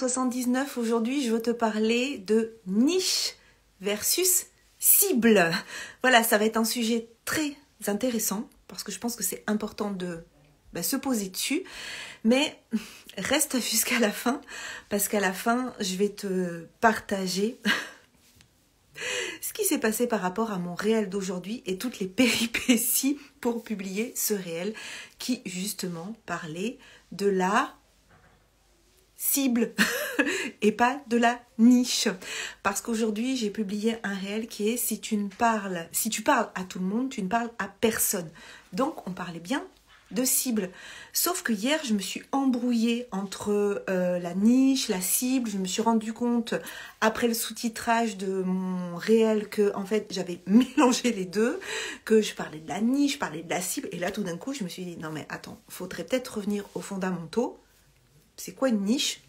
79, aujourd'hui je veux te parler de niche versus cible. Voilà, ça va être un sujet très intéressant parce que je pense que c'est important de bah, se poser dessus. Mais reste jusqu'à la fin parce qu'à la fin, je vais te partager ce qui s'est passé par rapport à mon réel d'aujourd'hui et toutes les péripéties pour publier ce réel qui justement parlait de la cible et pas de la niche. Parce qu'aujourd'hui, j'ai publié un réel qui est si tu ne parles, si tu parles à tout le monde, tu ne parles à personne. Donc, on parlait bien de cible. Sauf que hier, je me suis embrouillée entre euh, la niche, la cible. Je me suis rendu compte, après le sous-titrage de mon réel, que en fait, j'avais mélangé les deux, que je parlais de la niche, je parlais de la cible. Et là, tout d'un coup, je me suis dit, non mais attends, faudrait peut-être revenir aux fondamentaux c'est quoi une niche?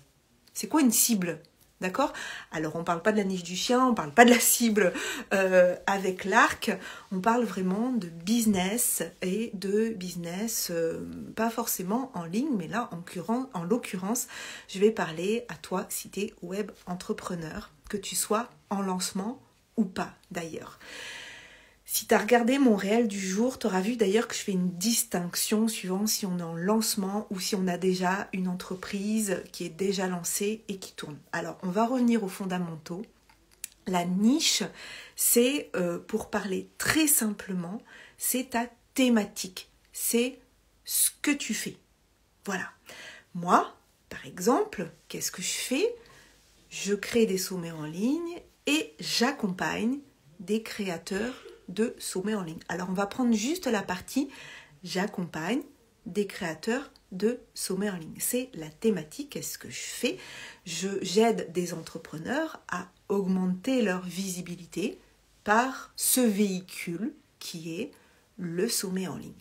C'est quoi une cible? D'accord? Alors on ne parle pas de la niche du chien, on ne parle pas de la cible euh, avec l'arc, on parle vraiment de business et de business, euh, pas forcément en ligne, mais là en, en l'occurrence, je vais parler à toi si tu es web entrepreneur, que tu sois en lancement ou pas d'ailleurs. Si tu as regardé mon réel du jour, tu auras vu d'ailleurs que je fais une distinction suivant si on est en lancement ou si on a déjà une entreprise qui est déjà lancée et qui tourne. Alors, on va revenir aux fondamentaux. La niche, c'est, euh, pour parler très simplement, c'est ta thématique. C'est ce que tu fais. Voilà. Moi, par exemple, qu'est-ce que je fais? Je crée des sommets en ligne et j'accompagne des créateurs de sommets en ligne. Alors on va prendre juste la partie j'accompagne des créateurs de sommets en ligne. C'est la thématique, qu'est-ce que je fais? Je j'aide des entrepreneurs à augmenter leur visibilité par ce véhicule qui est le sommet en ligne.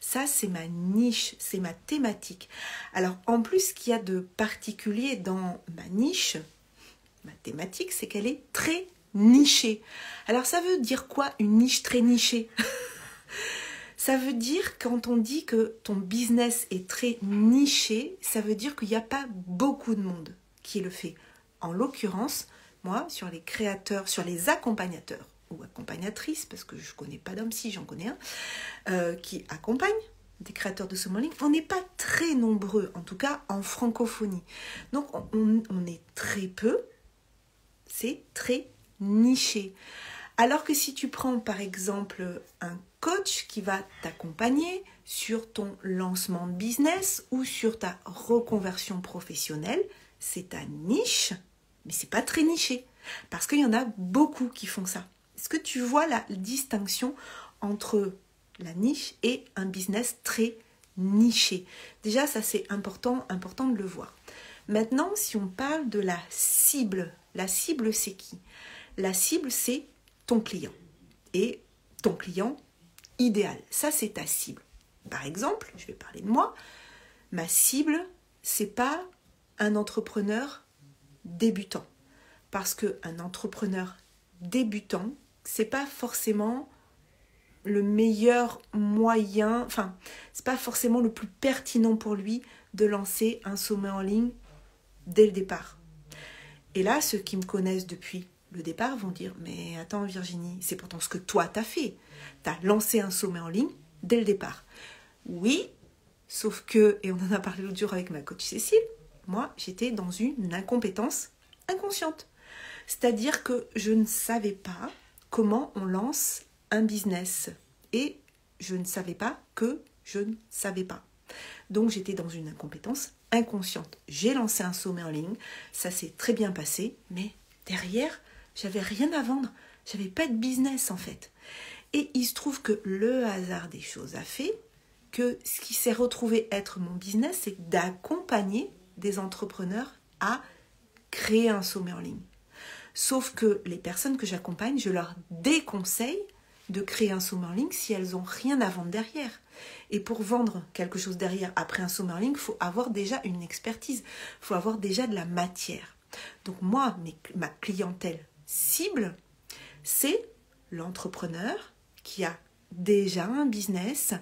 Ça, c'est ma niche, c'est ma thématique. Alors, en plus, ce qu'il y a de particulier dans ma niche, ma thématique, c'est qu'elle est très niché. Alors ça veut dire quoi une niche très nichée? Ça veut dire quand on dit que ton business est très niché, ça veut dire qu'il n'y a pas beaucoup de monde qui le fait. En l'occurrence, moi, sur les créateurs, sur les accompagnateurs ou accompagnatrices, parce que je ne connais pas d'homme, si j'en connais un, euh, qui accompagnent des créateurs de ce on n'est pas très nombreux, en tout cas en francophonie. Donc on, on est très peu, c'est très niché. Alors que si tu prends par exemple un coach qui va t'accompagner sur ton lancement de business ou sur ta reconversion professionnelle, c'est ta niche, mais c'est pas très niché parce qu'il y en a beaucoup qui font ça. Est-ce que tu vois la distinction entre la niche et un business très niché? Déjà, ça c'est important, important de le voir. Maintenant, si on parle de la cible, la cible c'est qui? La cible, c'est ton client. Et ton client idéal. Ça, c'est ta cible. Par exemple, je vais parler de moi. Ma cible, c'est pas un entrepreneur débutant. Parce qu'un entrepreneur débutant, c'est pas forcément le meilleur moyen, enfin, c'est pas forcément le plus pertinent pour lui de lancer un sommet en ligne dès le départ. Et là, ceux qui me connaissent depuis le départ vont dire Mais attends, Virginie, c'est pourtant ce que toi t'as fait. T'as lancé un sommet en ligne dès le départ. Oui, sauf que, et on en a parlé l'autre jour avec ma coach Cécile, moi j'étais dans une incompétence inconsciente. C'est-à-dire que je ne savais pas comment on lance un business. Et je ne savais pas que je ne savais pas. Donc j'étais dans une incompétence inconsciente. J'ai lancé un sommet en ligne, ça s'est très bien passé, mais derrière, j'avais rien à vendre. J'avais pas de business en fait. Et il se trouve que le hasard des choses a fait que ce qui s'est retrouvé être mon business, c'est d'accompagner des entrepreneurs à créer un sommet en ligne. Sauf que les personnes que j'accompagne, je leur déconseille de créer un sommet en ligne si elles n'ont rien à vendre derrière. Et pour vendre quelque chose derrière après un sommet en ligne, il faut avoir déjà une expertise, il faut avoir déjà de la matière. Donc moi, ma clientèle cible, c'est l'entrepreneur qui a déjà un business,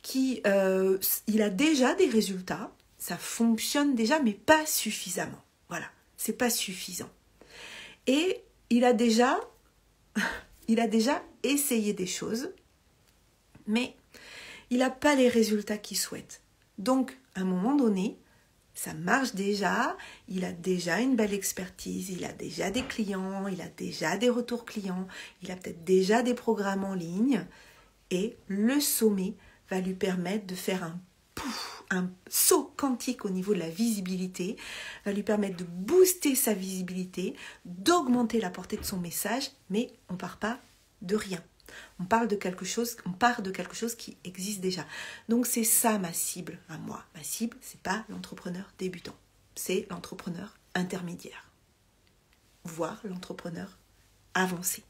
qui euh, il a déjà des résultats, ça fonctionne déjà, mais pas suffisamment. Voilà, C'est pas suffisant. Et il a déjà, il a déjà essayé des choses, mais il n'a pas les résultats qu'il souhaite. Donc, à un moment donné, ça marche déjà, il a déjà une belle expertise, il a déjà des clients, il a déjà des retours clients, il a peut-être déjà des programmes en ligne, et le sommet va lui permettre de faire un pouf, un saut quantique au niveau de la visibilité, va lui permettre de booster sa visibilité, d'augmenter la portée de son message, mais on part pas de rien. On parle de quelque chose, part de quelque chose qui existe déjà. Donc c'est ça ma cible à moi. Ma cible, c'est pas l'entrepreneur débutant, c'est l'entrepreneur intermédiaire, voire l'entrepreneur avancé.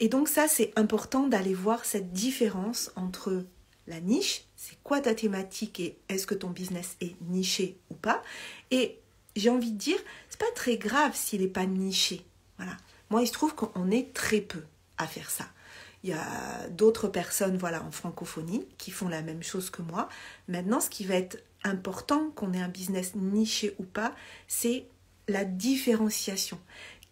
Et donc ça, c'est important d'aller voir cette différence entre la niche, c'est quoi ta thématique et est-ce que ton business est niché ou pas? Et j'ai envie de dire, c'est pas très grave s'il n'est pas niché. Voilà. Moi, il se trouve qu'on est très peu à faire ça. Il y a d'autres personnes voilà, en francophonie qui font la même chose que moi. Maintenant, ce qui va être important, qu'on ait un business niché ou pas, c'est la différenciation.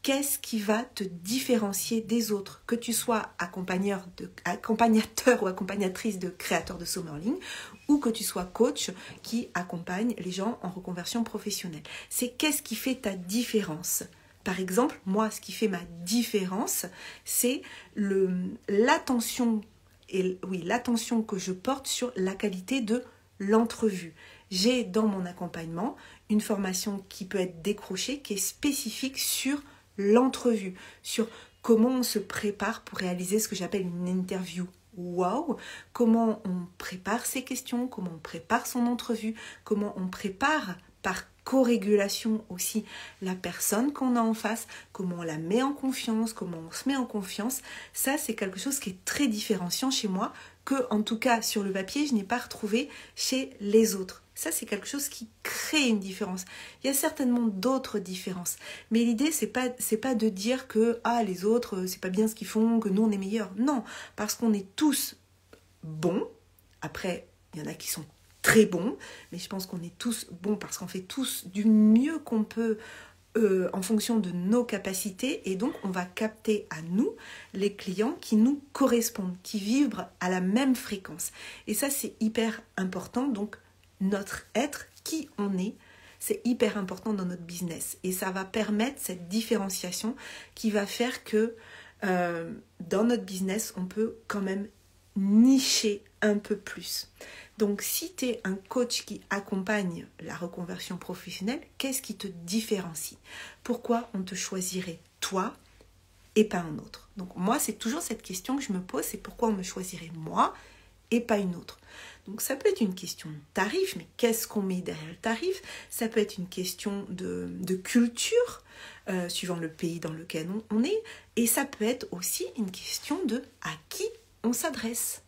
Qu'est-ce qui va te différencier des autres? Que tu sois accompagnateur, accompagnateur ou accompagnatrice de créateurs de Summerling ou que tu sois coach qui accompagne les gens en reconversion professionnelle. C'est qu'est-ce qui fait ta différence? Par exemple, moi, ce qui fait ma différence, c'est l'attention et oui, l'attention que je porte sur la qualité de l'entrevue. J'ai dans mon accompagnement une formation qui peut être décrochée, qui est spécifique sur l'entrevue, sur comment on se prépare pour réaliser ce que j'appelle une interview wow, comment on prépare ses questions, comment on prépare son entrevue, comment on prépare par co-régulation aussi la personne qu'on a en face, comment on la met en confiance, comment on se met en confiance. Ça, c'est quelque chose qui est très différenciant chez moi, que en tout cas sur le papier, je n'ai pas retrouvé chez les autres. Ça, c'est quelque chose qui crée une différence. Il y a certainement d'autres différences, mais l'idée c'est pas pas de dire que ah les autres c'est pas bien ce qu'ils font, que nous on est meilleurs. Non, parce qu'on est tous bons. Après, il y en a qui sont très bon, mais je pense qu'on est tous bons parce qu'on fait tous du mieux qu'on peut euh, en fonction de nos capacités et donc on va capter à nous les clients qui nous correspondent, qui vibrent à la même fréquence. Et ça c'est hyper important, donc notre être, qui on est, c'est hyper important dans notre business et ça va permettre cette différenciation qui va faire que euh, dans notre business on peut quand même nicher un peu plus. Donc si tu es un coach qui accompagne la reconversion professionnelle, qu'est-ce qui te différencie? Pourquoi on te choisirait toi et pas un autre? Donc moi, c'est toujours cette question que je me pose, c'est pourquoi on me choisirait moi et pas une autre? Donc ça peut être une question de tarif, mais qu'est-ce qu'on met derrière le tarif? Ça peut être une question de, culture, euh, suivant le pays dans lequel on est, et ça peut être aussi une question de à qui on s'adresse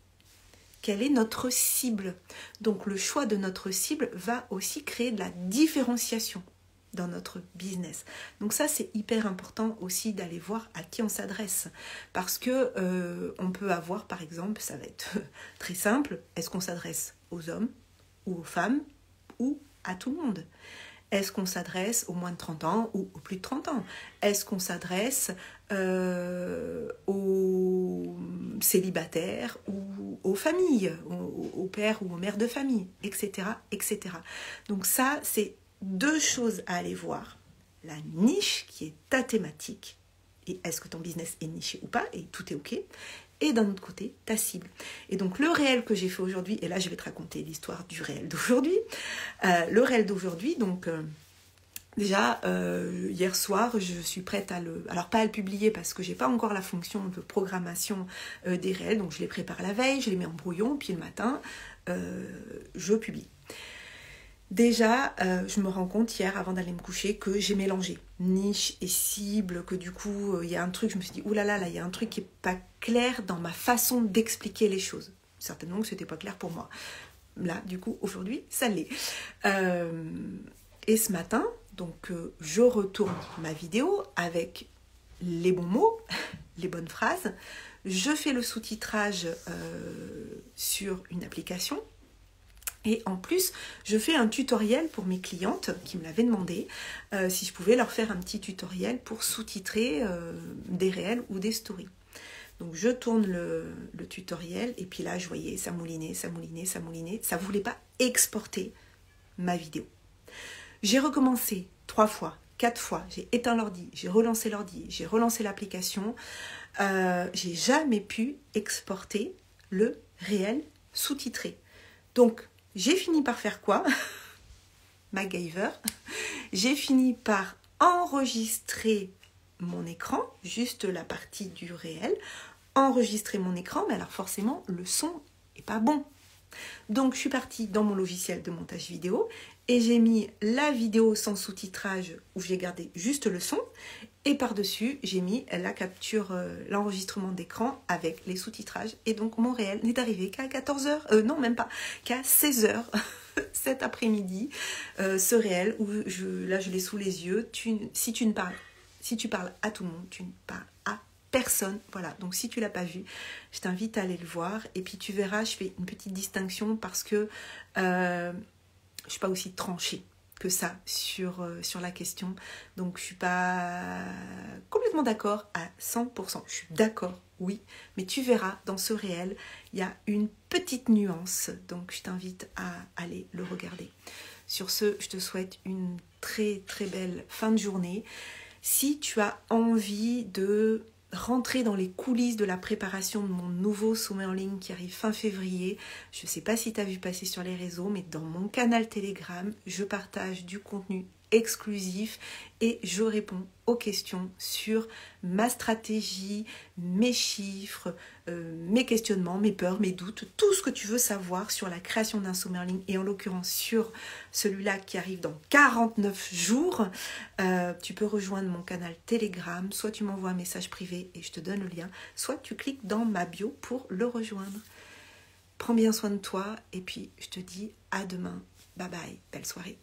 quelle est notre cible. Donc le choix de notre cible va aussi créer de la différenciation dans notre business. Donc ça c'est hyper important aussi d'aller voir à qui on s'adresse parce que euh, on peut avoir par exemple, ça va être très simple, est-ce qu'on s'adresse aux hommes ou aux femmes ou à tout le monde? Est-ce qu'on s'adresse aux moins de 30 ans ou aux plus de 30 ans? Est-ce qu'on s'adresse euh, célibataires ou aux familles, aux, pères ou aux mères de famille, etc., etc. Donc ça, c'est deux choses à aller voir. La niche qui est ta thématique, et est-ce que ton business est niché ou pas, et tout est OK et d'un autre côté ta cible. Et donc le réel que j'ai fait aujourd'hui, et là je vais te raconter l'histoire du réel d'aujourd'hui. Euh, le réel d'aujourd'hui, donc euh, déjà euh, hier soir, je suis prête à le, alors pas à le publier parce que j'ai pas encore la fonction de programmation des réels, donc je les prépare la veille, je les mets en brouillon, puis le matin je publie. Déjà, euh, je me rends compte hier, avant d'aller me coucher, que j'ai mélangé niche et cible, que du coup, euh, il y a un truc, je me suis dit, oulala, là il y a un truc qui n'est pas clair dans ma façon d'expliquer les choses. Certainement que ce n'était pas clair pour moi. Là, du coup, aujourd'hui, ça l'est. Euh, et ce matin, donc, je retourne ma vidéo avec les bons mots, les bonnes phrases. Je fais le sous-titrage sur une application Et en plus, je fais un tutoriel pour mes clientes qui me l'avaient demandé, euh, si je pouvais leur faire un petit tutoriel pour sous-titrer euh, des réels ou des stories. Donc je tourne le, tutoriel et puis là je voyais ça moulinait, ça moulinait, ça moulinait. Ça voulait pas exporter ma vidéo. J'ai recommencé trois fois, quatre fois. J'ai éteint l'ordi, j'ai relancé l'ordi, j'ai relancé l'application. Euh, j'ai jamais pu exporter le réel sous-titré. Donc j'ai fini par faire quoi? MacGyver. J'ai fini par enregistrer mon écran, juste la partie du réel, enregistrer mon écran, mais alors forcément le son est pas bon. Donc je suis partie dans mon logiciel de montage vidéo et j'ai mis la vidéo sans sous-titrage où j'ai gardé juste le son. Et par-dessus j'ai mis la capture, euh, l'enregistrement d'écran avec les sous-titrages. Et donc mon réel n'est arrivé qu'à 14h, euh, non même pas, qu'à 16h cet après-midi, euh, ce réel où je, là je l'ai sous les yeux, si tu ne parles si tu parles à tout le monde, tu ne parles à personne. Voilà, donc si tu l'as pas vu, je t'invite à aller le voir. Et puis tu verras, je fais une petite distinction parce que euh, je suis pas aussi tranchée que ça sur, euh, sur la question. Donc je suis pas complètement d'accord à 100%. Je suis d'accord, oui, mais tu verras dans ce réel, il y a une petite nuance. Donc je t'invite à aller le regarder. Sur ce, je te souhaite une très très belle fin de journée. Si tu as envie de rentrer dans les coulisses de la préparation de mon nouveau sommet en ligne qui arrive fin février. Je ne sais pas si tu as vu passer sur les réseaux, mais dans mon canal Telegram, je partage du contenu exclusif et je réponds aux questions sur ma stratégie, mes chiffres, euh, mes questionnements, mes peurs, mes doutes, tout ce que tu veux savoir sur la création d'un sommet en ligne et en l'occurrence sur celui-là qui arrive dans 49 jours. Euh, tu peux rejoindre mon canal Telegram, soit tu m'envoies un message privé et je te donne le lien, soit tu cliques dans ma bio pour le rejoindre. Prends bien soin de toi et puis je te dis à demain. Bye bye, belle soirée.